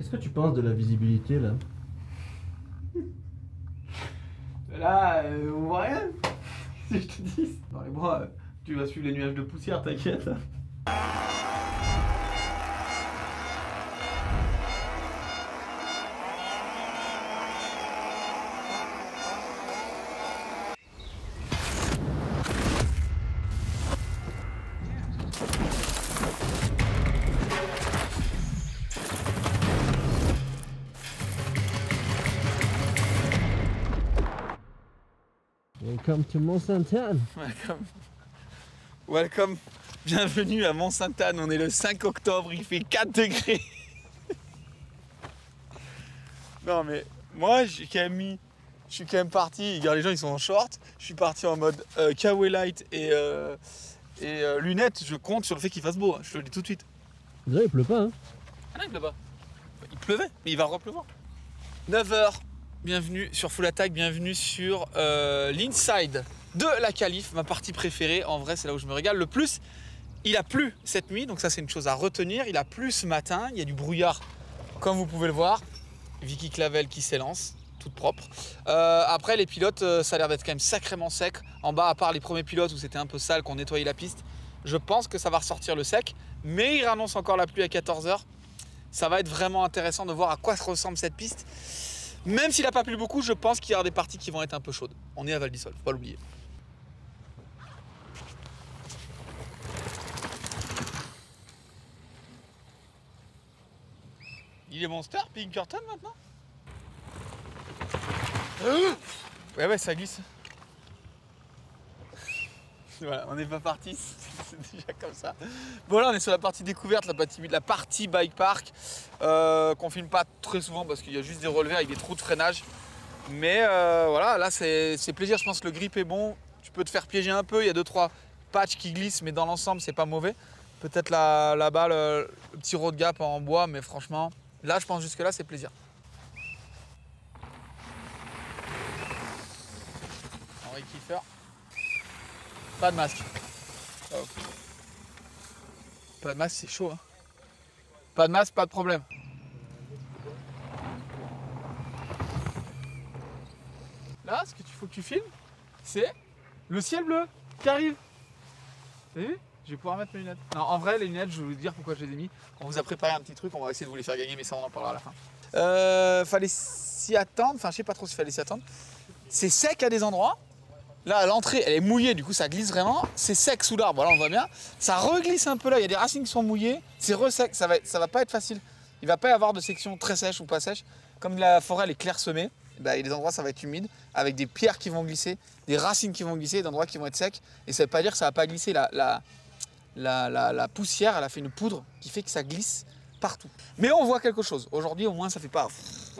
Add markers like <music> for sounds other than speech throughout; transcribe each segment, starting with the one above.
Qu'est-ce que tu penses de la visibilité là Là, euh, on voit rien. <laughs> Si je te dis. Dans les bras, euh, tu vas suivre les nuages de poussière, t'inquiète. Welcome to Mont Sainte-Anne. Welcome. Welcome. Bienvenue à Mont-Sainte-Anne. On est le 5 octobre, il fait 4 degrés. <laughs> non mais moi j'ai quand même mis. Je suis quand même parti, regarde les gens ils sont en short. Je suis parti en mode euh, Kawaii Light et, euh, et euh, lunettes. Je compte sur le fait qu'il fasse beau, hein. je te le dis tout de suite. Déjà, il pleut pas, hein Ah non, il pleut pas. Il pleuvait, mais il va repleuvoir. 9h, bienvenue sur Full Attack, bienvenue sur euh, l'inside de la Calife, ma partie préférée. En vrai, c'est là où je me régale le plus. Il a plu cette nuit, donc ça c'est une chose à retenir. Il a plu ce matin, il y a du brouillard, comme vous pouvez le voir. Vicky Clavel qui s'élance, toute propre. Euh, après, les pilotes, euh, ça a l'air d'être quand même sacrément sec. En bas, à part les premiers pilotes où c'était un peu sale, qu'on nettoyait la piste, je pense que ça va ressortir le sec. Mais il annonce encore la pluie à 14h. Ça va être vraiment intéressant de voir à quoi ressemble cette piste. Même s'il n'a pas plu beaucoup, je pense qu'il y aura des parties qui vont être un peu chaudes. On est à Val d'Isole, faut pas l'oublier. Il est monster, Pinkerton maintenant Ouais, ouais, ça glisse. <laughs> Voilà, on n'est pas parti, <laughs> c'est déjà comme ça. Bon là on est sur la partie découverte, la partie, bike park, euh, qu'on filme pas très souvent parce qu'il y a juste des relevés avec des trous de freinage. Mais euh, voilà, là c'est plaisir, je pense que le grip est bon, tu peux te faire piéger un peu, il y a 2-3 patchs qui glissent, mais dans l'ensemble c'est pas mauvais. Peut-être là- là-bas le, le petit road gap en bois, mais franchement, là je pense jusque là c'est plaisir. Henri Kiefer. Pas de masque. Pas de masque, c'est chaud. Hein. Pas de masque, pas de problème. Là, ce que tu faut que tu filmes, c'est le ciel bleu qui arrive. T'as vu? Je vais pouvoir mettre mes lunettes. Non, en vrai, les lunettes, je vais vous dire pourquoi je les ai mis. On vous a préparé un petit truc, on va essayer de vous les faire gagner, mais ça, on en parlera à la fin. Euh, fallait s'y attendre, enfin, je sais pas trop s'il fallait s'y attendre. C'est sec à des endroits. Là, l'entrée, elle est mouillée, du coup, ça glisse vraiment. C'est sec sous l'arbre, voilà, on voit bien. Ça reglisse un peu là, il y a des racines qui sont mouillées. C'est resec, ça va, ça va pas être facile. Il va pas y avoir de section très sèche ou pas sèche. Comme la forêt, elle est clairsemée, bah, il y a des endroits, ça va être humide, avec des pierres qui vont glisser, des racines qui vont glisser, des endroits qui vont être secs. Et ça veut pas dire que ça va pas glisser. La, la, la, la- la poussière, elle a fait une poudre qui fait que ça glisse partout. Mais on voit quelque chose. Aujourd'hui, au moins, ça fait pas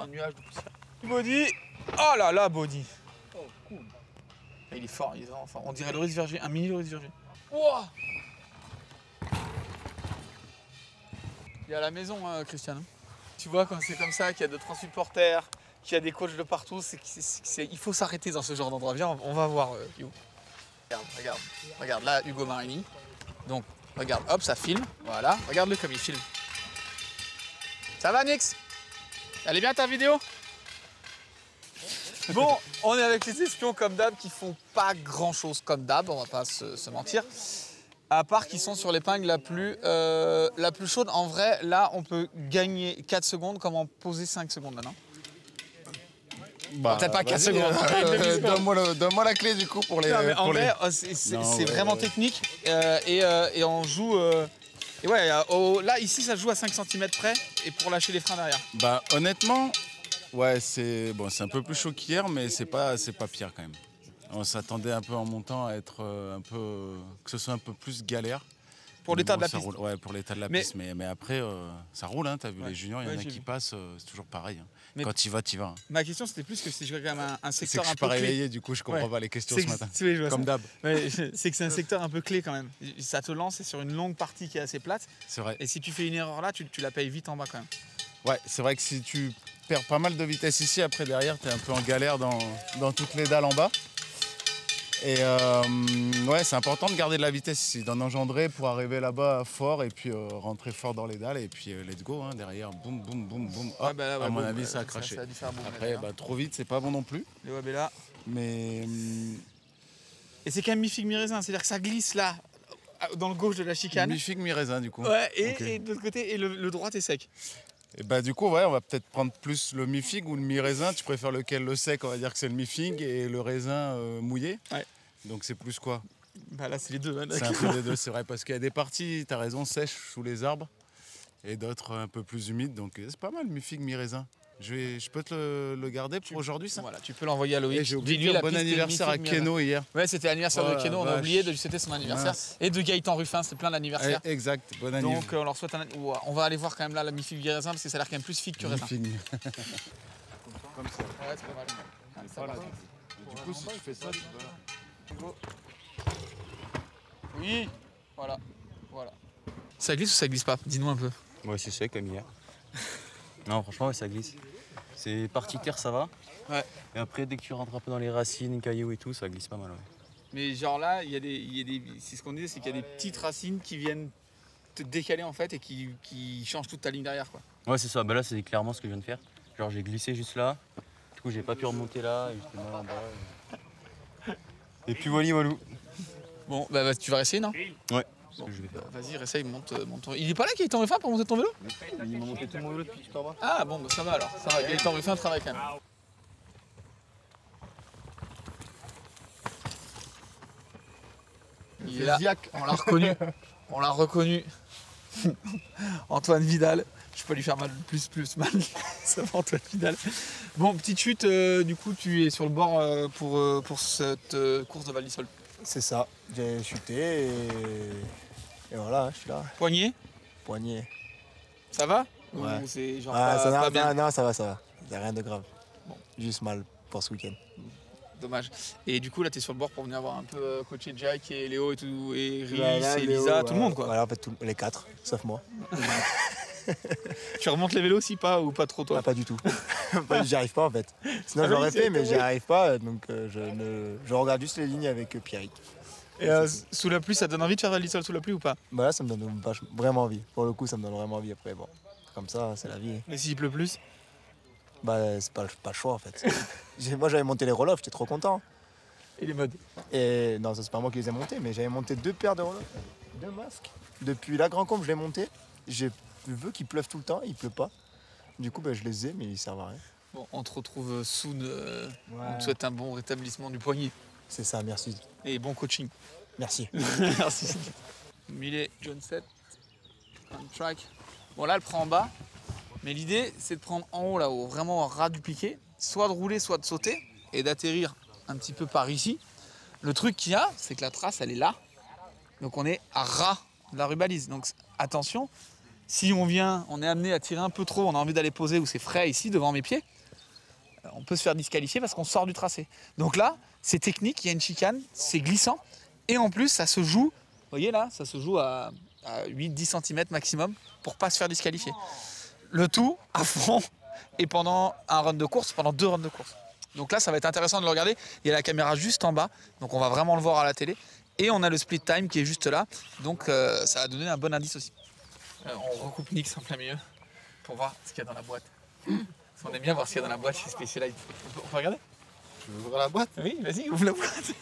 un nuage de poussière. Body. Oh là là, body. Ah, Il est fort, il est vraiment fort. On dirait Loris Verger, un mini Loris Verger. Il est à la maison, hein, Christian. hein. Tu vois, quand c'est comme ça, qu'il y a deux, trois supporters, qu'il y a des coachs de partout, il faut s'arrêter dans ce genre d'endroit. Viens, on, on va voir, euh, Hugo. Regarde, regarde, regarde, là, Hugo Marini. Donc, regarde, hop, ça filme. Voilà, regarde-le comme il filme. Ça va, Nix? Elle est bien ta vidéo? Bon, on est avec les espions comme d'hab qui font pas grand chose comme d'hab, on va pas se, mentir. À part qu'ils sont sur l'épingle la plus euh, la plus chaude. En vrai, là, on peut gagner 4 secondes comme en poser 5 secondes maintenant. Bah, Peut-être pas 4 vas-y, secondes. euh, Donne-moi le- donne-moi la clé du coup pour les. Non, mais en les- vrai, euh, c'est ouais, vraiment ouais. technique euh, et, euh, et on joue. euh, et ouais, euh, au- là, ici, ça joue à 5 cm près et pour lâcher les freins derrière. Bah honnêtement, ouais c'est bon, c'est un peu plus chaud qu'hier, mais c'est pas c'est pas pire quand même. On s'attendait un peu en montant à être euh, un peu que ce soit un peu plus galère. Pour l'état de la piste. roule- ouais, pour l'état de la Mais- piste. Mais, mais après, euh, ça roule, hein, t'as vu Ouais. les juniors, il y en a qui vu. passent, euh, c'est toujours pareil. hein. Mais- Quand tu vas, tu vas. hein. Ma question, c'était plus que si je regarde un, un C'est que secteur je un suis peu pas clé. réveillé, du coup je comprends pas les questions ce matin. Comme d'hab, <laughs> c'est que c'est un secteur un peu clé quand même. Ça te lance sur une longue partie qui est assez plate. c'est vrai. Et si tu fais une erreur là, tu, tu la payes vite en bas quand même. Ouais, c'est vrai que si tu perds pas mal de vitesse ici, après derrière, tu es un peu en galère dans, dans toutes les dalles en bas. Et euh, ouais, c'est important de garder de la vitesse ici, d'en engendrer pour arriver là-bas fort et puis euh, rentrer fort dans les dalles. Et puis euh, let's go, hein, derrière, boum, boum, boum, boum. Bah ouais, à mon avis, ça a craché. Ça, a boom, Après, bah, trop vite, c'est pas bon non plus. Mais Et c'est quand même mi-figue mi-raisin, c'est-à-dire que ça glisse là, dans le gauche de la chicane. mi-figue, mi-raisin du coup. Ouais, et de l'autre côté, et le, le droit est sec. Et bah du coup, ouais, on va peut-être prendre plus le mi-figue ou le mi-raisin. Tu préfères lequel Le sec, on va dire que c'est le mi-figue et le raisin euh, mouillé. Ouais. Donc c'est plus quoi? Bah là, c'est les deux. hein, C'est un peu des deux, c'est vrai, parce qu'il y a des parties, tu as raison, sèches sous les arbres et d'autres un peu plus humides. Donc euh, c'est pas mal, mi-figue, mi-raisin. Je, vais, je peux te le, le garder pour aujourd'hui, ça Voilà, tu peux l'envoyer à Loïc. Et j'ai oublié bon anniversaire à. Keno hier. Ouais, c'était l'anniversaire Oh de la Keno, on a oublié de lui souhaiter son anniversaire. Mince. Et de Gaëtan Ruffin, c'était plein d'anniversaires. Eh, exact, bon anniversaire. Donc euh, on leur souhaite un Ouah, On va aller voir quand même là la mi-figue du raisin parce que ça a l'air quand même plus figue que raisin. Mi-figue, mi- Ouais, c'est pas mal. Ça. Du coup, si tu fais ça, tu peux- Oui, voilà. voilà. Ça glisse ou ça glisse pas? Dis-nous un peu. Ouais, c'est sec comme hier. non, franchement, ouais, ça glisse. C'est partie terre, ça va. Ouais. Et après, dès que tu rentres un peu dans les racines, cailloux et tout, ça glisse pas mal. Ouais. Mais genre là, il y a des, il y a des, c'est ce qu'on disait, c'est qu'il y a des petites racines qui viennent te décaler en fait et qui, qui changent toute ta ligne derrière quoi. Ouais, c'est ça. Bah là, c'est clairement ce que je viens de faire. Genre, j'ai glissé juste là. Du coup, j'ai pas pu remonter là. Et j'étais mal en bas. Et, et puis voilà, Walou. Bon, bah, bah, tu vas essayer non? Ouais, c'est ce que je vais faire. Bah, Vas-y, essaye, monte, euh, monte ton... Il est pas là Gaëtan Ruffin pour monter ton vélo? Il m'a monté tout mon vélo depuis tout en bas. Ah bon, bah, ça va alors. Ça va, Gaëtan Ruffin travaille quand même. Il est là, on l'a reconnu. On l'a reconnu. <laughs> Antoine Vidal. Je peux lui faire mal plus plus mal. <laughs> Ça va Antoine Vidal. Bon, petite chute, euh, du coup tu es sur le bord euh, pour, euh, pour cette euh, course de Val d'Isole. C'est ça, j'ai chuté et... et voilà, je suis là, Poignet, poignet. ça va Ouais. Ou c'est genre Ah, pas, ça, pas non, bien non, non, ça va, ça va. Y a rien de grave. Bon. Juste mal pour ce week-end. Dommage. Et du coup là tu es sur le bord pour venir voir un peu euh, coacher Jack et Léo et tout, et Là, là, et Léo, Lisa, ouais. tout le monde quoi. Voilà, en fait, tout- les quatre, sauf moi. Tu remontes les vélos aussi pas ou pas trop toi Ah, pas du tout. Pas- <laughs> j'y arrive pas en fait. Sinon, Ah j'aurais fait, mais j'y arrive pas. Donc, euh, je, ne... je regarde juste les lignes avec euh, Pierrick. Et euh, sous la pluie, ça te donne envie de faire d'Isole sous la pluie ou pas? Bah là, ça me donne vraiment envie. Pour le coup, ça me donne vraiment envie après. Bon, comme ça, c'est la vie. Mais s'il pleut plus? Bah, c'est pas, le- pas le choix en fait. <laughs> Moi, j'avais monté les roll j'étais trop content. Et les modes? Et non, ça c'est pas moi qui les ai montés, mais j'avais monté deux paires de roll deux masques. Depuis la Grand Combe, je l'ai monté. J'ai vu qu'il pleuve tout le temps, il pleut pas. Du coup, bah, je les ai, mais ils servent à rien. Bon, on te retrouve soon. euh, On te souhaite un bon rétablissement du poignet C'est ça, merci. et bon coaching. Merci. <laughs> Merci. Millet, John 7, on track. Bon, là, elle prend en bas. Mais l'idée, c'est de prendre en haut, là-haut, vraiment ras du piquet. Soit de rouler, soit de sauter. Et d'atterrir un petit peu par ici. Le truc qu'il y a, c'est que la trace, elle est là. Donc, on est à ras de la rubalise. Donc, attention, si on vient, on est amené à tirer un peu trop, on a envie d'aller poser où c'est frais ici, devant mes pieds, euh, on peut se faire disqualifier parce qu'on sort du tracé. Donc là, c'est technique, il y a une chicane, c'est glissant. Et en plus, ça se joue, vous voyez là, ça se joue à, 8-10 cm maximum pour pas se faire disqualifier. Le tout à fond et pendant un run de course, pendant deux runs de course. Donc là, ça va être intéressant de le regarder. Il y a la caméra juste en bas, donc on va vraiment le voir à la télé. Et on a le split time qui est juste là, donc euh, ça va donner un bon indice aussi. Euh, on recoupe Nix en plein milieu pour voir ce qu'il y a dans la boîte. <coughs> Qu'on aime bien voir ce qu'il y a dans la boîte chez Specialized. On peut, on peut regarder? Tu veux ouvrir la boîte? Oui, vas-y, ouvre la boîte. <laughs>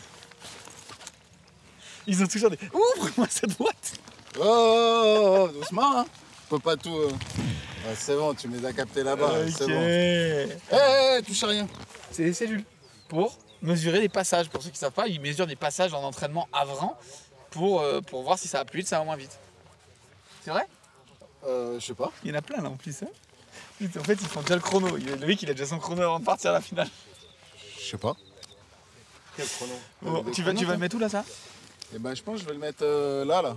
Ils ont toujours des. Ouvre-moi cette boîte Oh, oh, oh, doucement, hein. Je peux pas tout. euh. C'est bon, tu m'aides à capter là-bas, c'est bon. Hé, hé, hé, touche à rien. C'est des cellules pour mesurer les passages. Pour ceux qui ne savent pas, ils mesurent des passages en entraînement avant pour, euh, pour voir si ça va plus vite, ça va moins vite. C'est vrai? Euh, je sais pas. Il y en a plein là en plus. hein. En fait, ils font déjà le chrono. Le mec, il a déjà son chrono avant de partir à la finale. Je sais pas. Quel chrono Bon, des tu, vas, tu vas le mettre où là ça Et ben, je pense que je vais le mettre euh, là, là.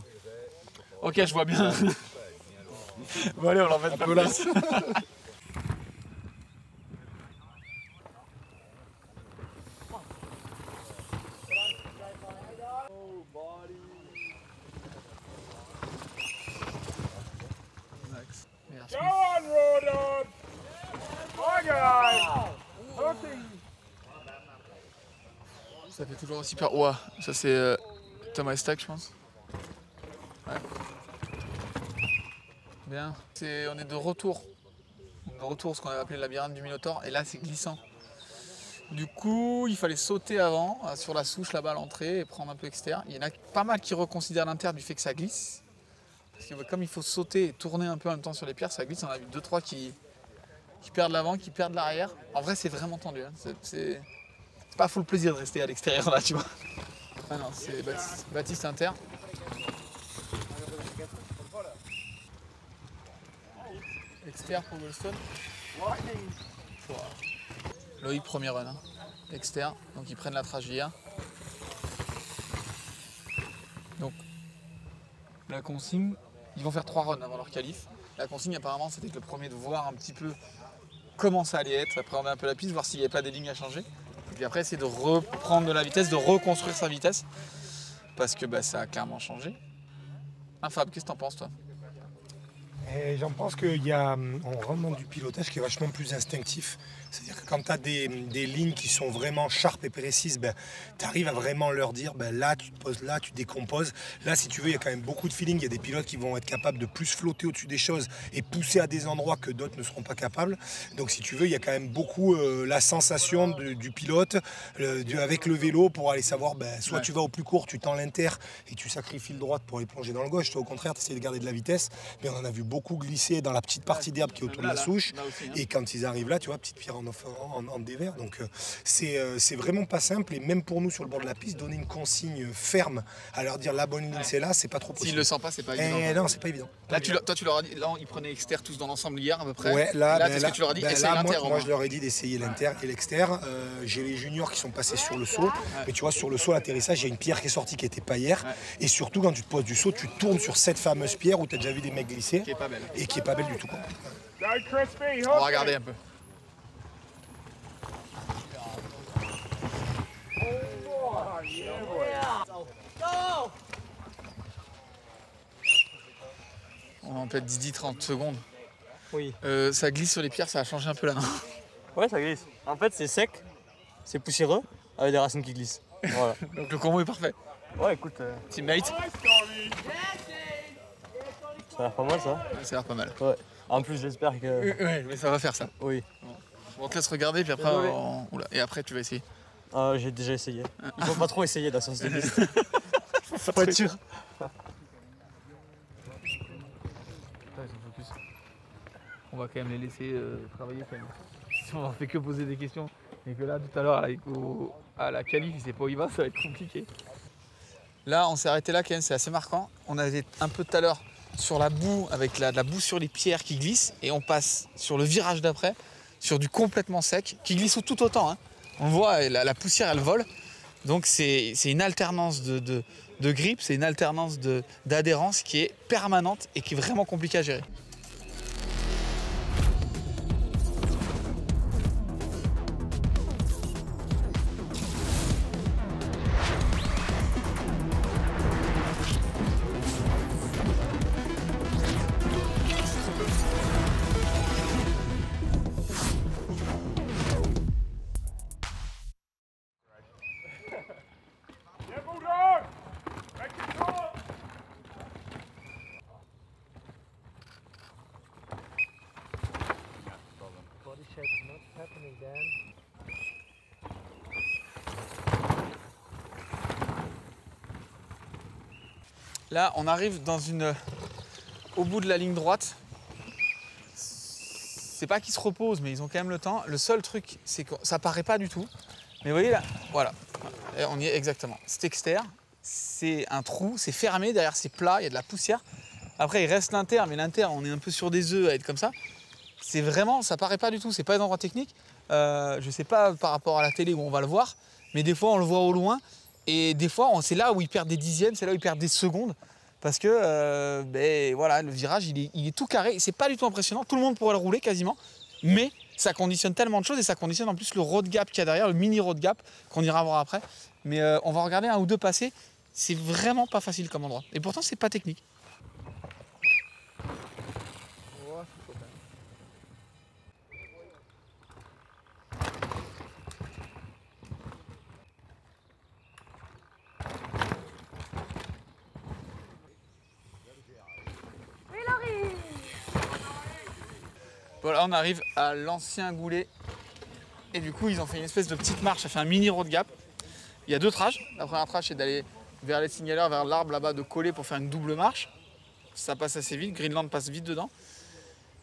Ok, je vois bien. <laughs> bon, allez, on l'en met Un peu là. <laughs> plus. Max. Merci. Ça fait toujours aussi peur. Ouah, ça c'est euh, Thomas Stack, je pense. Bien. C'est, on est de retour. De retour, ce qu'on avait appelé le labyrinthe du Minotaure. Et là, c'est glissant. Du coup, il fallait sauter avant, euh, sur la souche là-bas à l'entrée, et prendre un peu externe. Il y en a pas mal qui reconsidèrent l'inter du fait que ça glisse. Parce que comme il faut sauter et tourner un peu en même temps sur les pierres, ça glisse. On a vu 2-3 qui, qui perdent l'avant, qui perdent l'arrière. En vrai, c'est vraiment tendu. hein. C'est, pas full plaisir de rester à l'extérieur là, tu vois. Ah non, c'est Baptiste, Inter. Exter pour Goldstone. Loïc, premier run. hein. Exter, donc ils prennent la tragière. Donc, la consigne, ils vont faire trois runs avant leur qualif. La consigne, apparemment, c'était que le premier de voir un petit peu comment ça allait être, appréhender un peu la piste, voir s'il n'y avait pas des lignes à changer. Puis après, c'est de reprendre de la vitesse, de reconstruire sa vitesse. Parce que bah, ça a clairement changé. Ah, Fab, qu'est-ce que t'en penses, toi? J'en pense qu'il y a, hum, on rentre dans du pilotage qui est vachement plus instinctif. C'est-à-dire que quand tu as des, des lignes qui sont vraiment sharp et précises, ben, tu arrives à vraiment leur dire ben, là, tu te poses là, tu décomposes. Là, si tu veux, il y a quand même beaucoup de feeling. Il y a des pilotes qui vont être capables de plus flotter au-dessus des choses et pousser à des endroits que d'autres ne seront pas capables. Donc, si tu veux, il y a quand même beaucoup euh, la sensation de- du pilote avec le vélo pour aller savoir ben, soit Ouais. tu vas au plus court, tu tends l'inter et tu sacrifies le droite pour aller plonger dans le gauche. Toi, au contraire, tu essaies de garder de la vitesse. Mais on en a vu beaucoup glisser dans la petite partie d'herbe qui est autour de la souche. Hein. Et quand ils arrivent là, tu vois, petite pierre en, off- en, en dévers. Donc euh, c'est euh, c'est vraiment pas simple. Et même pour nous sur le bord de la piste, donner une consigne ferme à leur dire la bonne ligne c'est là, c'est pas trop S'ils possible. le sentent pas, c'est pas évident. Eh non, c'est pas évident. Là, tu, leur- toi, tu leur as dit, là, ils prenaient exter tous dans l'ensemble hier à peu près. Ouais, là, ben qu'est-ce là, que tu leur as dit ben là, l'inter moi, moi, je leur ai dit d'essayer l'inter et l'exter. Euh, J'ai les juniors qui sont passés sur le saut. Mais tu vois, sur le saut, l'atterrissage, il y a une pierre qui est sortie qui n'était pas hier. Ouais. Et surtout, quand tu te poses du saut, tu tournes sur cette fameuse pierre où tu as déjà vu des mecs glisser Qui est pas belle. et qui est pas belle du tout. quoi. On va regarder un peu. On en peut-être 10-30 secondes. Oui. Euh, ça glisse sur les pierres, ça a changé un peu main. <laughs> Ouais, ça glisse. En fait, c'est sec, c'est poussiéreux, avec des racines qui glissent. Voilà. <laughs> Donc le combo est parfait. Ouais, écoute, euh, Teammate, ça a l'air pas mal ça. ça a l'air pas mal. Ouais. En plus, j'espère que. Euh, Ouais, mais ça va faire ça. Oui. On te laisse regarder, puis après, on- Oula, et après tu vas essayer. Ah, j'ai déjà essayé. Il faut pas trop essayer la sens de glisse. Faut <laughs> être sûr. On va quand même les laisser euh, travailler quand même. Si on leur fait que poser des questions et que là tout à l'heure à la- au- à la qualif il sait pas où il va, ça va être compliqué. Là on s'est arrêté là quand même, c'est assez marquant. On avait un peu tout à l'heure sur la boue avec la, de la boue sur les pierres qui glissent et on passe sur le virage d'après sur du complètement sec qui glisse tout autant. hein. On voit, la, poussière elle vole. Donc c'est une alternance de, de, de grip, c'est une alternance d'adhérence qui est permanente et qui est vraiment compliquée à gérer. Là, on arrive dans une, au bout de la ligne droite. C'est pas qu'ils se reposent, mais ils ont quand même le temps. Le seul truc, c'est que ça paraît pas du tout. Mais vous voyez là, voilà, on y est exactement. C'est externe, c'est un trou, c'est fermé, derrière c'est plat, il y a de la poussière. Après, il reste l'inter, mais l'inter, on est un peu sur des œufs à être comme ça. C'est vraiment, ça paraît pas du tout, c'est pas un endroit technique. Euh, je sais pas par rapport à la télé où on va le voir, mais des fois on le voit au loin. Et des fois, c'est là où ils perdent des dixièmes, c'est là où ils perdent des secondes. Parce que euh, ben, voilà, le virage, il est, il est tout carré. C'est pas du tout impressionnant. Tout le monde pourrait le rouler quasiment. Mais ça conditionne tellement de choses et ça conditionne en plus le road gap qu'il y a derrière, le mini road gap qu'on ira voir après. Mais euh, on va regarder un ou deux passer. C'est vraiment pas facile comme endroit. Et pourtant, c'est pas technique. Voilà, on arrive à l'ancien goulet. Et du coup, ils ont fait une espèce de petite marche, ça fait un mini road gap. Il y a deux trages. La première trage, c'est d'aller vers les signaleurs, vers l'arbre là-bas, de coller pour faire une double marche. Ça passe assez vite, Greenland passe vite dedans.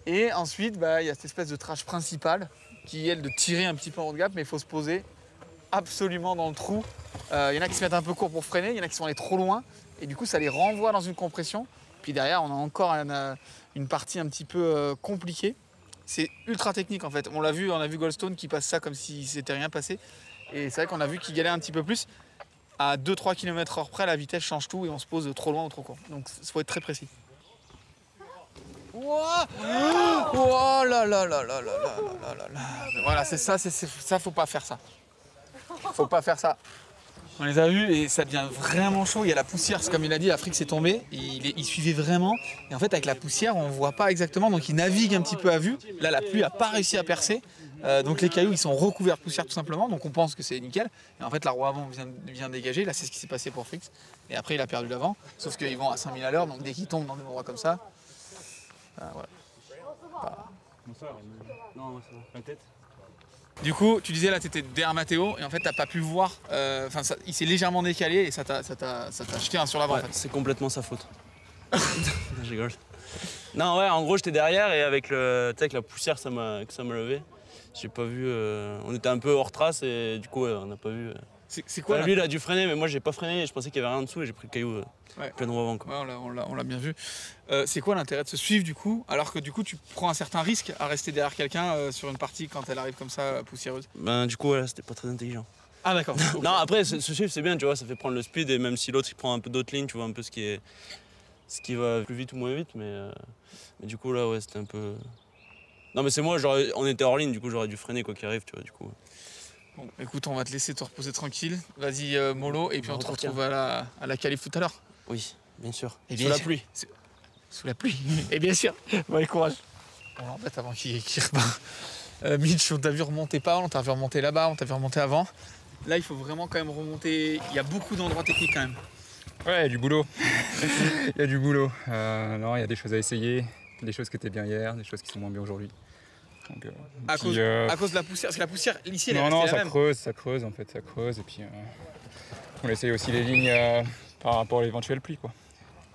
Et ensuite, bah, il y a cette espèce de trage principale qui est de tirer un petit peu en road gap, mais il faut se poser absolument dans le trou. Euh, Il y en a qui se mettent un peu court pour freiner, il y en a qui sont allés trop loin, et du coup ça les renvoie dans une compression. Puis derrière, on a encore euh, une partie un petit peu euh, compliquée. C'est ultra technique en fait. On l'a vu, on a vu Goldstone qui passe ça comme si s'était rien passé. Et c'est vrai qu'on a vu qu'il galère un petit peu plus. À 2-3 km/h près, la vitesse change tout et on se pose trop loin ou trop court. Donc il faut être très précis. Ouah Oh là là là là là là là là là. Voilà, c'est ça, c'est- ça, faut pas faire ça. Faut pas faire ça. On les a vus et ça devient vraiment chaud. Il y a la poussière, comme il a dit, l'Afrique s'est tombée. Il, suivait vraiment. Et en fait, avec la poussière, on voit pas exactement. Donc il navigue un petit peu à vue. Là, la pluie a pas réussi à percer. Euh, donc les cailloux, ils sont recouverts de poussière tout simplement. Donc on pense que c'est nickel. Et en fait, la roue avant vient, vient dégager. Là, c'est ce qui s'est passé pour Frix. Et après, il a perdu l'avant. Sauf qu'ils vont à 5000 à l'heure. Donc dès qu'ils tombent dans des endroits comme ça, euh, voilà. Non, ça va. La tête Du coup, tu disais là, tu étais derrière Mathéo et en fait, t'as pas pu voir. euh, Enfin, il s'est légèrement décalé et ça t'a jeté un sur l'avant Ouais, en fait. c'est complètement sa faute. <laughs> je rigole. Non, ouais, en gros, j'étais derrière et avec, le, tu sais, avec la poussière ça m'a, que ça m'a levé, j'ai pas vu. euh, on était un peu hors trace et du coup, ouais, on n'a pas vu. euh. C'est c'est quoi Enfin, là lui, il a dû freiner, mais moi, j'ai pas freiné. Je pensais qu'il y avait rien en dessous et j'ai pris le caillou euh, Ouais. plein roue avant. Quoi. Ouais, on l'a- bien vu. Euh, c'est quoi l'intérêt de se suivre du coup, alors que du coup, tu prends un certain risque à rester derrière quelqu'un euh, sur une partie quand elle arrive comme ça, poussiéreuse? Ben, du coup, ouais, c'était pas très intelligent. Ah, d'accord. <laughs> Non, après, se, se suivre, c'est bien, tu vois, ça fait prendre le speed et même si l'autre il prend un peu d'autres lignes, tu vois un peu ce qui est. ce qui va plus vite ou moins vite, mais, mais du coup, là, ouais, c'était un peu. Non, mais c'est moi, on était hors ligne, du coup, j'aurais dû freiner quoi qu'il arrive, tu vois, du coup. Bon, écoute, on va te laisser te reposer tranquille. Vas-y, euh, mollo, et puis On on te retrouve à la, à la qualif tout à l'heure. Oui, bien sûr. Et Sous bien la sûr. pluie. Sous la pluie. <laughs> Et bien sûr. Bon, allez, courage. On l'embête avant qu'il qu'il repart. <laughs> Euh, Mitch, on t'a vu remonter pas, on t'a vu remonter là-bas, on t'a vu remonter avant. Là, il faut vraiment quand même remonter. Il y a beaucoup d'endroits techniques quand même. Ouais, il y a du boulot. <laughs> Il y a du boulot. Euh, non, il y a des choses à essayer, des choses qui étaient bien hier, des choses qui sont moins bien aujourd'hui. Donc, euh, À puis, cause, euh, à cause de la poussière. Parce que la poussière, ici, elle est non, non, la ça même. creuse, ça creuse en fait, ça creuse. Et puis, euh, on essaye aussi les lignes par rapport à l'éventuelle pluie. quoi.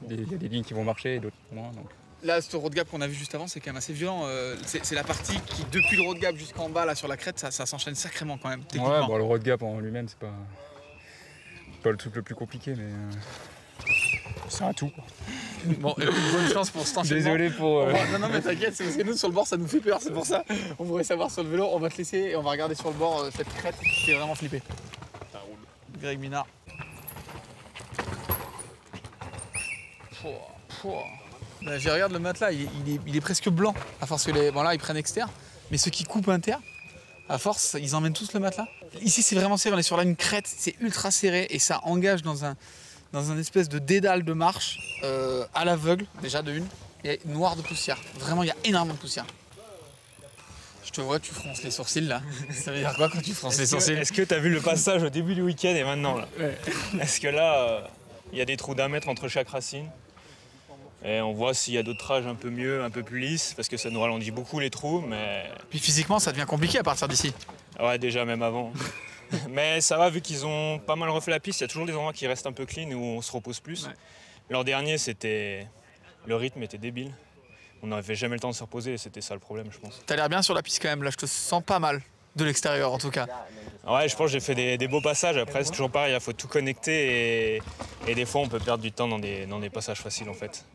Il y a des lignes qui vont marcher et d'autres moins. Donc. Là, ce road gap qu'on a vu juste avant, c'est quand même assez violent. C'est la partie qui, depuis le road gap jusqu'en bas, là, sur la crête, ça, ça s'enchaîne sacrément quand même, techniquement. Ouais, bon, le road gap en lui-même, c'est pas, pas le truc le plus compliqué, mais c'est un tout. quoi. Bon, écoute, bonne chance pour cet enchaînement. Désolé pour. Euh, va- Non, non, mais t'inquiète, c'est parce que nous, sur le bord, ça nous fait peur, c'est pour ça. On voudrait savoir sur le vélo, on va te laisser et on va regarder sur le bord euh, cette crête qui fait vraiment flipper. Greg Minard. Pouah, pouah. Là, je regarde le matelas, il est, il est- il est presque blanc. À force que les. Bon, là, ils prennent externe. Mais ceux qui coupent inter, à force, ils emmènent tous le matelas. Ici, c'est vraiment serré. On est sur là une crête, c'est ultra serré et ça engage dans un, dans un espèce de dédale de marche euh, à l'aveugle, déjà de une, et noir de poussière. Vraiment, il y a énormément de poussière. Je te vois, tu fronces les sourcils là. <laughs> Ça veut dire quoi quand tu fronces les sourcils Est-ce que tu as vu le passage au début du week-end et maintenant là Ouais. Est-ce que là, euh, il y a des trous d'un mètre entre chaque racine Et on voit s'il y a d'autres trages un peu mieux, un peu plus lisses, parce que ça nous ralentit beaucoup les trous, mais Puis physiquement, ça devient compliqué à partir d'ici. ouais, déjà même avant. <laughs> <laughs> mais ça va, vu qu'ils ont pas mal refait la piste, il y a toujours des endroits qui restent un peu clean où on se repose plus. Ouais. L'an dernier, c'était. Le rythme était débile. On n'avait jamais le temps de se reposer et c'était ça le problème, je pense. T'as l'air bien sur la piste quand même, là, je te sens pas mal. De l'extérieur en tout cas. Ouais, je pense que j'ai fait des, des beaux passages. Après, c'est toujours pareil, il faut tout connecter et, et des fois, on peut perdre du temps dans des, dans des passages faciles en fait.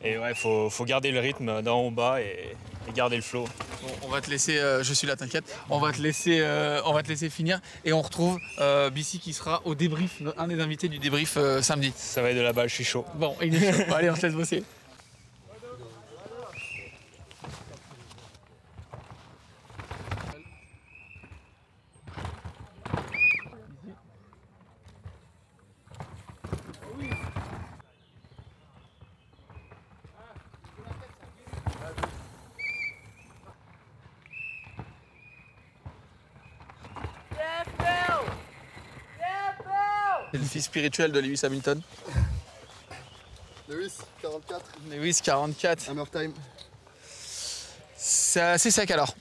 Et ouais, il faut, faut garder le rythme d'en haut au bas et, et garder le flow. Bon, on va te laisser, euh, je suis là, t'inquiète. On va te laisser, euh, on va te laisser finir et on retrouve euh, Bissy qui sera au débrief, un des invités du débrief euh, samedi. Ça va être de la balle, je suis chaud. Bon, il est chaud. Bon, allez, on te laisse bosser. C'est le fils spirituel de Lewis Hamilton. Lewis, 44, Lewis 44. Hammer Time. C'est assez sec alors.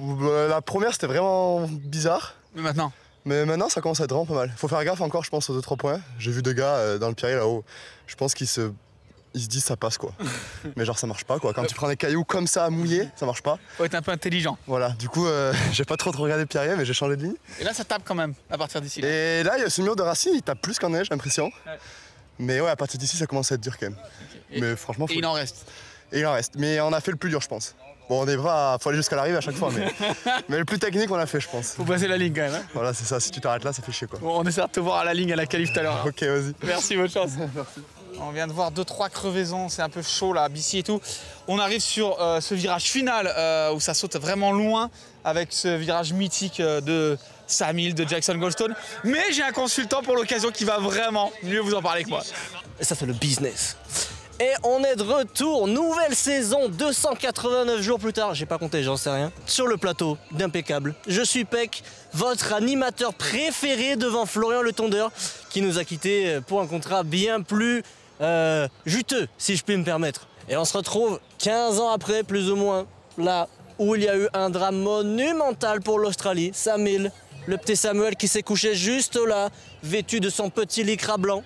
Euh, La première, c'était vraiment bizarre. Mais maintenant Mais maintenant, ça commence à être vraiment pas mal. Faut faire gaffe encore, je pense, aux 2-3 points. J'ai vu deux gars euh, dans le pierrier là-haut. Je pense qu'ils se. Ils se disent ça passe quoi. <laughs> Mais genre ça marche pas quoi. Quand tu prends des cailloux comme ça à mouiller, ça marche pas. Faut être un peu intelligent. Voilà, du coup euh, <laughs> j'ai pas trop trop regardé le pierrier mais j'ai changé de ligne. Et là, ça tape quand même à partir d'ici. là. Et là, il y a ce mur de racine, il tape plus qu'en neige, j'ai l'impression. Mais ouais, à partir d'ici, ça commence à être dur quand même. Mais franchement, Et il en reste. Et il en reste. Mais on a fait le plus dur, je pense. Bon, on est pas, faut aller jusqu'à l'arrivée à chaque fois, mais... <laughs> mais le plus technique, on l'a fait, je pense. Faut passer la ligne quand même. hein. Voilà, c'est ça. Si tu t'arrêtes là, ça fait chier quoi. Bon, on essaiera de te voir à la ligne à la qualif tout à l'heure. hein. Ok, vas-y. Merci, bonne chance. On vient de voir deux trois crevaisons, c'est un peu chaud là, BC et tout. On arrive sur euh, ce virage final euh, où ça saute vraiment loin avec ce virage mythique euh, de Sam de Jackson Goldstone. Mais j'ai un consultant pour l'occasion qui va vraiment mieux vous en parler que moi. Et ça, c'est le business. Et on est de retour, nouvelle saison, 289 jours plus tard, j'ai pas compté, j'en sais rien, sur le plateau d'Impeccable. Je suis Peck, votre animateur préféré devant Florian Le Tondeur, qui nous a quittés pour un contrat bien plus euh, juteux, si je puis me permettre. Et on se retrouve 15 ans après, plus ou moins, là où il y a eu un drame monumental pour l'Australie, Sam Hill, le petit Samuel qui s'est couché juste là, vêtu de son petit lycra blanc.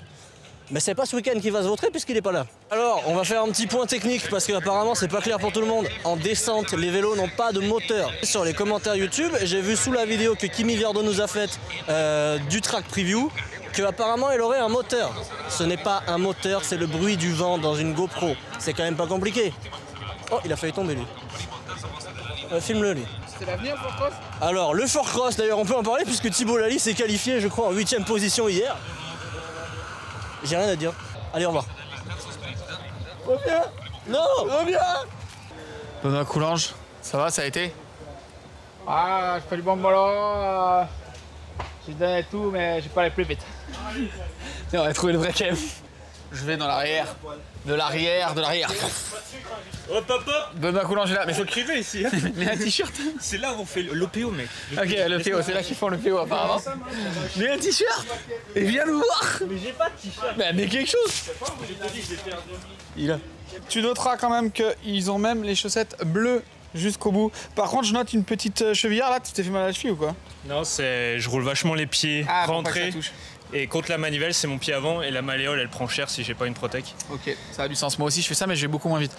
Mais c'est pas ce week-end qu'il va se voter puisqu'il est pas là. Alors, on va faire un petit point technique parce qu'apparemment c'est pas clair pour tout le monde. En descente, les vélos n'ont pas de moteur. Sur les commentaires YouTube, j'ai vu sous la vidéo que Kimi Verdo nous a faite euh, du track preview que apparemment il aurait un moteur. Ce n'est pas un moteur, c'est le bruit du vent dans une GoPro. C'est quand même pas compliqué. Oh, il a failli tomber lui. Euh, Filme-le lui. C'est l'avenir pour toi Alors, le Fort Cross, d'ailleurs, on peut en parler puisque Thibaut Lally s'est qualifié, je crois, en 8 position hier. J'ai rien à dire. Allez, au revoir. Reviens Non Reviens Benoît Coulange, ça va, ça a été? Ah, je fais du bon boulot. J'ai donné tout, mais j'ai pas les plus vite. <laughs> on va trouver le vrai Kev. Je vais dans l'arrière. De l'arrière, de l'arrière. Hop hop hop Benoît Coulange est là. Mais faut Écrivez ici. hein. <laughs> Mets un t-shirt. C'est là où on fait l'OPO, mec. Ok, le PO, c'est là qu'ils font le PO apparemment. Mets un t-shirt et viens nous voir. Mais j'ai pas de t-shirt. Mais mets quelque chose. Il a. Tu noteras quand même qu'ils ont même les chaussettes bleues jusqu'au bout. Par contre, je note une petite euh, chevillère là. Tu t'es fait mal à la cheville ou quoi? Non, c'est. Je roule vachement les pieds Ah, pour Et contre la manivelle, c'est mon pied avant et la malléole, elle prend cher si j'ai pas une protec. Ok, ça a du sens. Moi aussi, je fais ça, mais je vais beaucoup moins vite.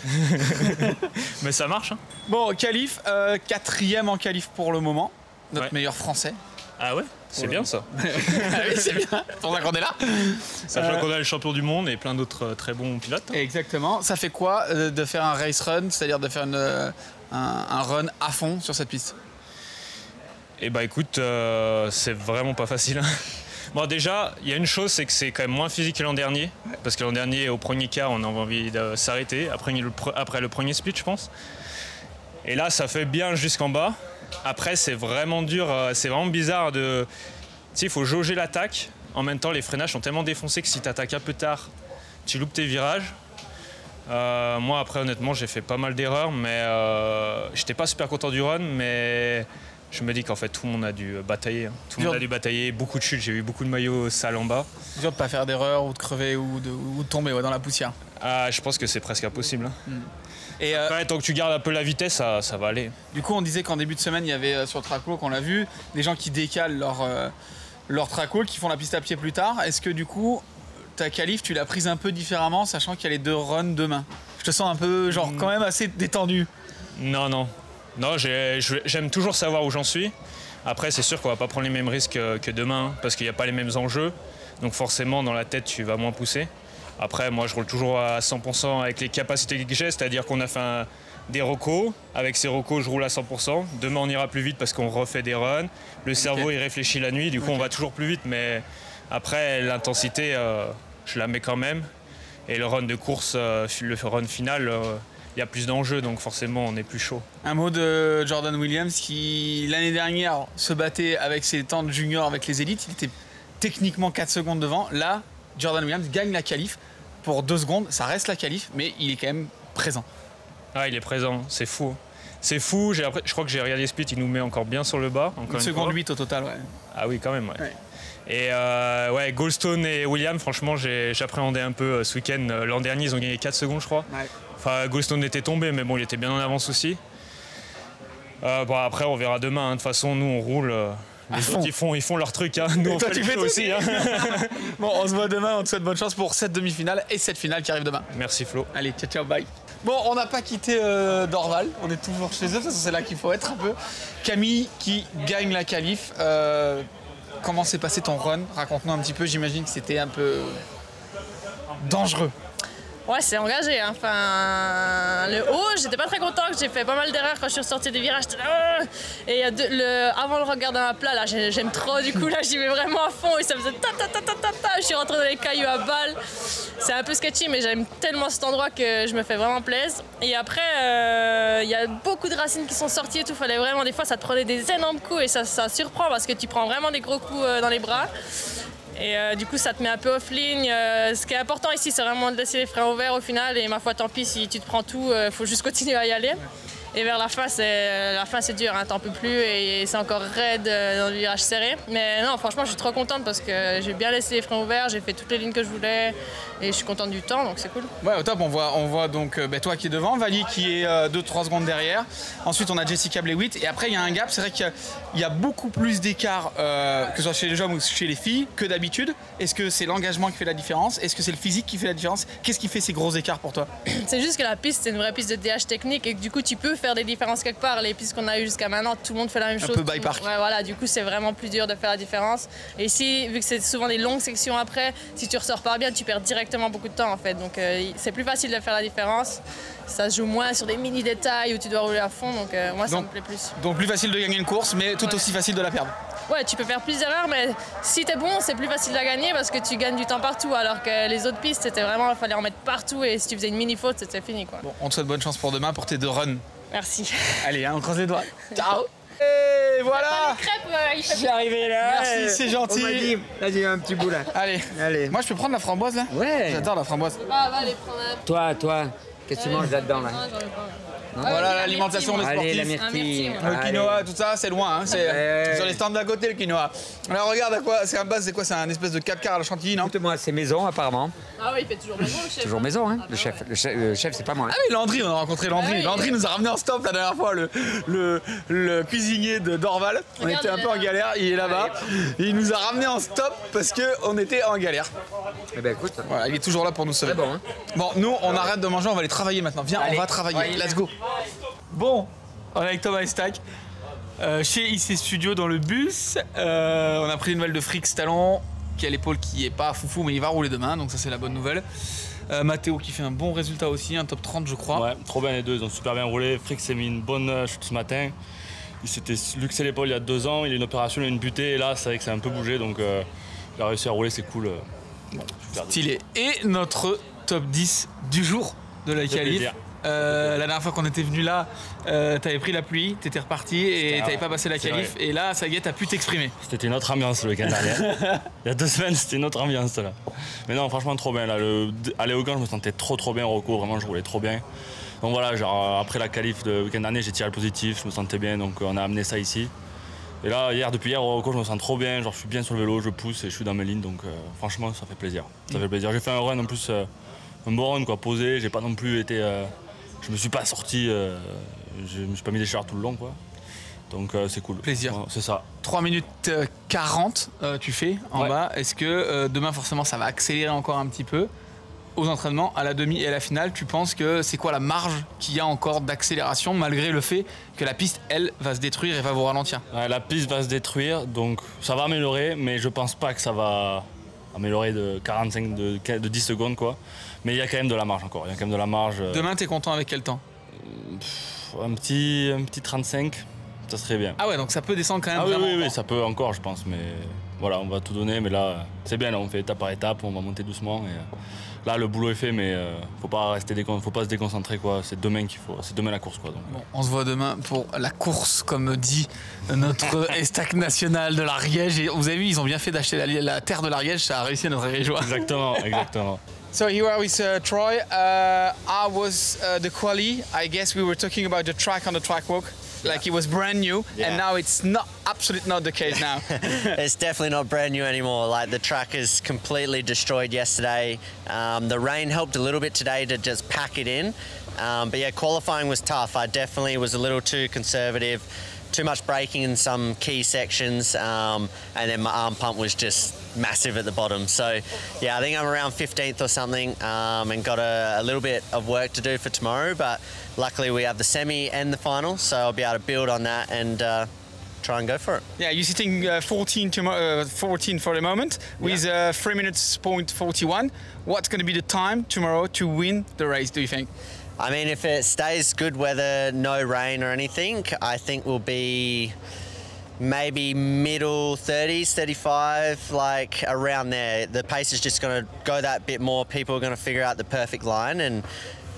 <laughs> Mais ça marche, hein Bon, qualif, euh, quatrième en qualif pour le moment. Notre Ouais. meilleur français. Ah ouais C'est bien ça. <laughs> ah oui, c'est bien. <laughs> Pour ça qu'on est là. Sachant Euh, qu'on a le champion du monde et plein d'autres euh, très bons pilotes. hein. Exactement. Ça fait quoi euh, de faire un race run, c'est-à-dire de faire une, un, un run à fond sur cette piste? Et bah écoute, c'est vraiment pas facile. Bon déjà, il y a une chose, c'est que c'est quand même moins physique que l'an dernier. Parce que l'an dernier, au premier cas, on avait envie de s'arrêter. Après après le premier split, je pense. Et là, ça fait bien jusqu'en bas. Après, c'est vraiment dur, euh, c'est vraiment bizarre de... Tu sais, il faut jauger l'attaque. En même temps, les freinages sont tellement défoncés que si tu attaques un peu tard, tu loupes tes virages. Euh, moi, après, honnêtement, j'ai fait pas mal d'erreurs, mais euh, j'étais pas super content du run, mais je me dis qu'en fait, tout le monde a dû batailler. hein. Tout le monde a dû batailler, beaucoup de chutes, j'ai eu beaucoup de maillots sales en bas. C'est dur de pas faire d'erreur ou de crever ou de, ou de tomber ouais, dans la poussière. Ah, je pense que c'est presque impossible. hein. Et euh, tant que tu gardes un peu la vitesse, ça, ça va aller. du coup, on disait qu'en début de semaine, il y avait euh, sur Track Walk, on l'a vu, des gens qui décalent leur, euh, leur Track Walk, qui font la piste à pied plus tard. Est-ce que du coup, ta qualif, tu l'as prise un peu différemment, sachant qu'il y a les deux runs demain? Je te sens un peu, genre, quand même assez détendu. Non, non. Non, j'aime toujours savoir où j'en suis. Après, c'est sûr qu'on va pas prendre les mêmes risques que demain, hein, parce qu'il n'y a pas les mêmes enjeux. Donc forcément, dans la tête, tu vas moins pousser. Après, moi, je roule toujours à 100% avec les capacités que j'ai, c'est-à-dire qu'on a fait un- des recos. Avec ces recos, je roule à 100%. Demain, on ira plus vite parce qu'on refait des runs. Le cerveau, il réfléchit la nuit, du coup, on va toujours plus vite. Mais après, l'intensité, euh, je la mets quand même. Et le run de course, euh, le run final, euh, il y a plus d'enjeux, donc forcément, on est plus chaud. Un mot de Jordan Williams qui, l'année dernière, se battait avec ses temps de junior avec les élites. Il était techniquement 4 secondes devant. Là, Jordan Williams gagne la qualif pour 2 secondes. Ça reste la qualif, mais il est quand même présent. Ah, il est présent, c'est fou. C'est fou, appris- je crois que j'ai regardé Split, il nous met encore bien sur le bas. Encore Une une seconde fois. 8 au total, ouais. Ah oui, quand même, ouais. Ouais. Et euh, ouais, Goldstone et William, franchement, j'ai- j'appréhendais un peu euh, ce week-end. Euh, L'an dernier, ils ont gagné 4 secondes, je crois. Ouais. Enfin, Goldstone était tombé, mais bon, il était bien en avance aussi. Euh, bon, après, on verra demain. hein. De toute façon, nous, on roule. euh, les fond. autres, ils font, ils font leur truc. Hein. Nous, Et on toi, fait tu fais tout. aussi. hein. <laughs> Bon, on se voit demain, on te souhaite bonne chance pour cette demi-finale et cette finale qui arrive demain. Merci, Flo. Allez, ciao, ciao, bye. Bon, on n'a pas quitté euh, Dorval, on est toujours chez eux, parce que c'est là qu'il faut être un peu. Camille qui gagne la qualif. Euh, comment s'est passé ton run? Raconte-nous un petit peu, j'imagine que c'était un peu dangereux. Ouais, c'est engagé. hein. Enfin, le haut, j'étais pas très content. J'ai fait pas mal d'erreurs quand je suis ressortie des virages. Ah Et le, avant le regard d'un plat, là, j'ai- j'aime trop. Du coup, là, j'y vais vraiment à fond et ça faisait ta ta ta ta ta ta. Je suis rentrée dans les cailloux à balles. C'est un peu sketchy, mais j'aime tellement cet endroit que je me fais vraiment plaisir. Et après, euh, il y a beaucoup de racines qui sont sorties et tout. Fallait vraiment, des fois, ça te prenait des énormes coups et ça, ça surprend parce que tu prends vraiment des gros coups euh, dans les bras. Et euh, du coup, ça te met un peu off-ligne. Euh, ce qui est important ici, c'est vraiment de laisser les freins ouverts au final. Et ma foi, tant pis si tu te prends tout, il faut juste <laughs> continuer à y aller. Et vers la fin, c'est la fin, c'est dur, hein, t'en peux plus et c'est encore raide euh, dans le virage serré. Mais non, franchement, je suis trop contente parce que j'ai bien laissé les freins ouverts, j'ai fait toutes les lignes que je voulais et je suis contente du temps, donc c'est cool. Ouais, au top, on voit, on voit donc euh, ben, toi qui est devant, Vali qui est 2-3 secondes derrière. Ensuite, on a Jessica Blewitt. Et après, il y a un gap. C'est vrai qu'il y a- il y, a beaucoup plus d'écart, euh, que ce soit chez les hommes ou chez les filles, que d'habitude. Est-ce que c'est l'engagement qui fait la différence? Est-ce que c'est le physique qui fait la différence? Qu'est-ce qui fait ces gros écarts pour toi? C'est juste que la piste, c'est une vraie piste de DH technique et que du coup, tu peux faire des différences quelque part. Les pistes qu'on a eues jusqu'à maintenant, tout le monde fait la même Un chose. peu Tout- by park. Ouais, voilà, du coup, c'est vraiment plus dur de faire la différence. Et ici, vu que c'est souvent des longues sections après, si tu ressors pas bien, tu perds directement beaucoup de temps en fait. Donc, euh, c'est plus facile de faire la différence. Ça se joue moins sur des mini détails où tu dois rouler à fond. Donc, euh, moi, ça me plaît plus. Donc, plus facile de gagner une course, mais tout aussi facile de la perdre. Ouais, tu peux faire plus d'erreurs, mais si t'es bon, c'est plus facile à gagner parce que tu gagnes du temps partout. Alors que les autres pistes, c'était vraiment, il fallait en mettre partout et si tu faisais une mini faute, c'était fini quoi. On te souhaite bonne chance pour demain pour tes deux runs. Merci. Allez, hein, on croise les doigts. Ciao Et voilà J'y arrivé là. Merci, c'est gentil. On m'a dit, vas-y, un petit bout là. Allez. Allez. Moi, je peux prendre la framboise là? Ouais. J'adore la framboise. Ah, va aller prendre un. Toi, toi, qu'est-ce que tu manges là-dedans là? Pas. Non Voilà l'alimentation des sportifs. Allez, la myrtille. Le Allez. quinoa, tout ça, c'est loin. Hein, c'est sur les stands d'à côté le quinoa. Alors regarde à quoi, c'est à base, c'est quoi C'est un espèce de 4 quarts à la chantilly, non Écoute-moi, c'est maison apparemment. Ah oui, il fait toujours maison le chef. Toujours maison, hein, le chef. Le chef, le chef, c'est pas moi. Ah oui, Landry, on a rencontré Landry. Ah oui. Landry nous a ramené en stop la dernière fois, le, le, le cuisinier de Dorval. On Regarde, était un peu en galère, il est là-bas. Il nous a ramené en stop parce qu'on était en galère. Eh ben écoute, Voilà, il est toujours là pour nous sauver. c'est bon. Hein. Bon, nous, on arrête de manger, on va aller travailler maintenant. Viens, Allez. on va travailler. Ouais, Let's go. Bon, on est avec Thomas Estac. euh, chez IC Studio dans le bus. Euh, on a pris une nouvelle de Frix Talon, qui a l'épaule qui est pas foufou, mais il va rouler demain, donc ça c'est la bonne nouvelle. Euh, Mathéo qui fait un bon résultat aussi, un top 30 je crois. Ouais, trop bien les deux, ils ont super bien roulé. Frick s'est mis une bonne euh, chute ce matin. Il s'était luxé l'épaule il y a deux ans, il a eu une opération, il a une butée, et là c'est vrai que c'est un peu bougé, donc euh, il a réussi à rouler, c'est cool. Bon. Stylé. Et notre top 10 du jour de la qualif. Euh, la dernière fois qu'on était venu là, euh, t'avais pris la pluie, t'étais reparti et t'avais pas passé la qualif. Et là, ça y est, t'as pu t'exprimer. C'était une autre ambiance le week-end dernier. <laughs> il y a deux semaines, c'était une autre ambiance là. Mais non, franchement, trop bien. Là, le... Aller au Gant, je me sentais trop trop bien. Rocco, vraiment, je roulais trop bien. Donc voilà, genre, après la qualif de week-end dernier, j'ai tiré le positif, je me sentais bien, donc euh, on a amené ça ici. Et là, hier, depuis hier, au Rocco, je me sens trop bien. Genre, je suis bien sur le vélo, je pousse et je suis dans mes lignes, donc euh, franchement, ça fait plaisir. Ça fait plaisir. J'ai fait un run en plus, un bon run, quoi, posé. J'ai pas non plus été. Je me suis pas sorti, euh, je me suis pas mis des charges tout le long, quoi. Donc euh, c'est cool. Plaisir. Ouais, c'est ça. 3 minutes euh, 40, euh, tu fais en Ouais. bas. Est-ce que demain, forcément, ça va accélérer encore un petit peu aux entraînements, à la demi et à la finale? Tu penses que c'est quoi la marge qu'il y a encore d'accélération malgré le fait que la piste, elle, va se détruire et va vous ralentir? Ouais, la piste va se détruire, donc ça va améliorer, mais je pense pas que ça va améliorer de 45, de, de 10 secondes quoi. Mais il y a quand même de la marge encore, il y a quand même de la marge. euh, Demain, t'es content avec quel temps? pff, un petit, un petit 35, ça serait bien. Ah ouais, donc ça peut descendre quand même Ah oui, oui, oui, ça peut encore, je pense, mais voilà, on va tout donner, mais là, c'est bien, là, on fait étape par étape, on va monter doucement. Et, euh, là, le boulot est fait, mais euh, faut pas rester décon- faut pas se déconcentrer, quoi. C'est demain qu'il faut, c'est demain la course, quoi. Donc. Bon, on se voit demain pour la course, comme dit notre <laughs> estac national de l'Ariège. Et vous avez vu, ils ont bien fait d'acheter la, la terre de l'Ariège, ça a réussi à notre Ariégeois. Exactement, exactement. <laughs> So here we are with uh, Troy. Uh, I was uh, the quali. I guess we were talking about the track on the track walk, like it was brand new, and now it's not absolutely not the case now. <laughs> it's definitely not brand new anymore. Like the track is completely destroyed yesterday. Um, the rain helped a little bit today to just pack it in. Um, but yeah, qualifying was tough. I definitely was a little too conservative, too much braking in some key sections, um, and then my arm pump was just massive at the bottom. So yeah, I think I'm around 15th or something, um, and got a, a little bit of work to do for tomorrow. But luckily we have the semi and the final, so I'll be able to build on that and. Uh, try and go for it. Yeah, you're sitting uh, 14, to, uh, 14 for the moment with uh, 3 minutes point 41. What's going to be the time tomorrow to win the race, do you think? I mean, if it stays good weather, no rain or anything, I think we'll be maybe middle 30s, 35, like around there. The pace is just going to go that bit more. People are going to figure out the perfect line and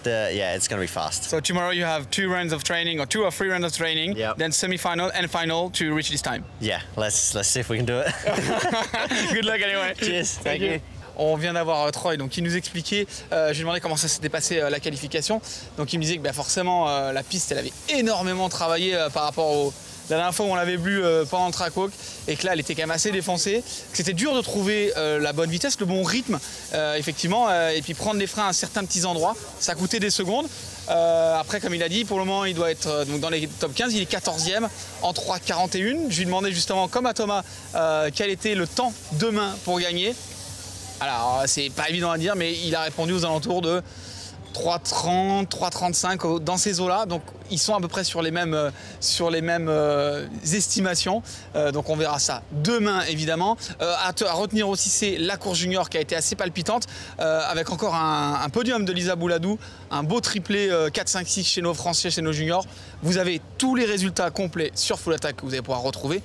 the, yeah, it's going to be fast. So tomorrow you have two rounds of training or two or three rounds of training, then semi-final and final to reach this time. Yeah, let's let's see if we can do it. <laughs> Good luck anyway. Cheers. Thank, you. On vient d'avoir euh, Troy, donc il nous expliquait, euh, je lui demandais comment ça s'était passé euh, la qualification. Donc il me disait que bah, forcément la piste elle avait énormément travaillé par rapport au, la dernière fois on l'avait vu euh, pendant le track walk et que là elle était quand même assez défoncée, c'était dur de trouver euh, la bonne vitesse, le bon rythme, euh, effectivement, et puis prendre les freins à certains petits endroits, ça coûtait des secondes. Après, comme il a dit, pour le moment, il doit être donc dans les top 15. Il est 14e en 3,41. Je lui demandais justement, comme à Thomas, quel était le temps demain pour gagner. Alors, c'est pas évident à dire, mais il a répondu aux alentours de 3,30, 3,35 au- dans ces eaux-là. Donc, ils sont à peu près sur les mêmes, euh, sur les mêmes euh, estimations. Euh, donc, on verra ça demain, évidemment. Euh, à, te- à retenir aussi, c'est la course junior qui a été assez palpitante, avec encore un, un podium de Lisa Bouladou, un beau triplé euh, 4-5-6 chez nos Français, chez nos juniors. Vous avez tous les résultats complets sur Full Attack que vous allez pouvoir retrouver.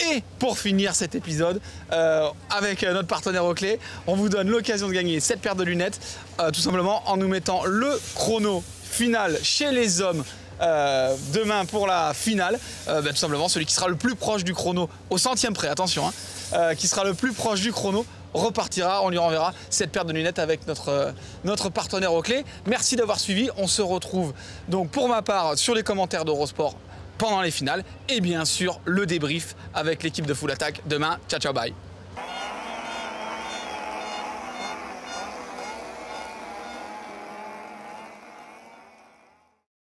Et pour finir cet épisode, euh, avec euh, notre partenaire au clé, on vous donne l'occasion de gagner cette paire de lunettes, euh, tout simplement en nous mettant le chrono final chez les hommes. demain pour la finale, bah, tout simplement celui qui sera le plus proche du chrono, au centième près, attention, hein, qui sera le plus proche du chrono repartira, on lui renverra cette paire de lunettes avec notre, notre partenaire au clé. Merci d'avoir suivi, on se retrouve donc pour ma part sur les commentaires d'Eurosport pendant les finales et bien sûr le débrief avec l'équipe de Full Attack demain. Ciao ciao bye